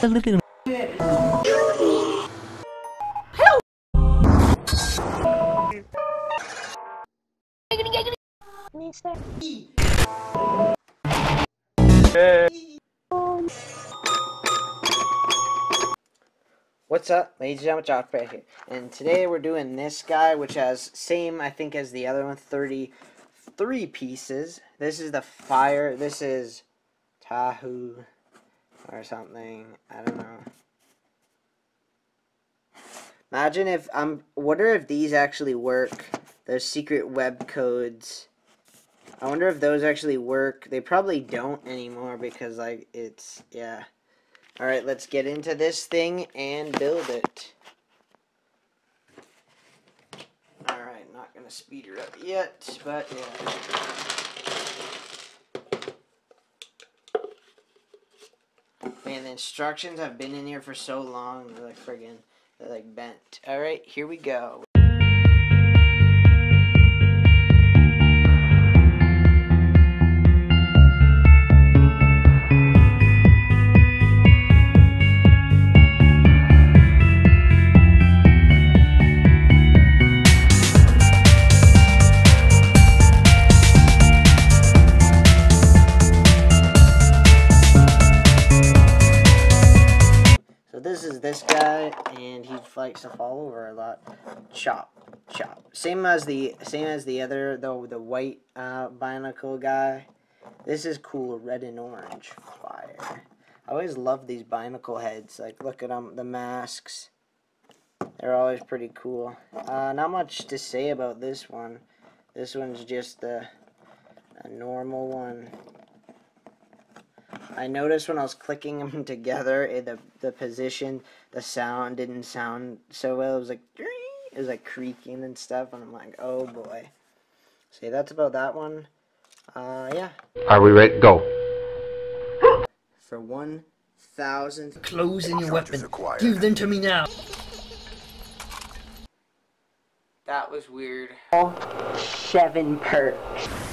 What's up, ladies and gentlemen, Josh here. And today we're doing this guy, which has same, I think, as the other one, 33 pieces. This is the fire, this is Tahu or something, I don't know. Imagine if, I'm, wonder if these actually work, those secret web codes. I wonder if those actually work. They probably don't anymore because, like, it's, yeah. Alright, let's get into this thing and build it. Alright, not going to speed her up yet, but yeah. Man, instructions have been in here for so long, they're like friggin', they're like bent. Alright, here we go. This is this guy, and he likes to fall over a lot. Chop, chop. Same as the same as the other, though the white uh, Bionicle guy. This is cool, red and orange. Fire. I always love these Bionicle heads. Like, look at them, the masks. They're always pretty cool. Uh, not much to say about this one. This one's just a, a normal one. I noticed when I was clicking them together, it, the the position, the sound didn't sound so well. It was like it was like creaking and stuff, and I'm like, oh boy. See, that's about that one. Uh, yeah. Are we ready? Go. For one thousand. Clothes in your weapon. Give them to me now. That was weird. Seven perks.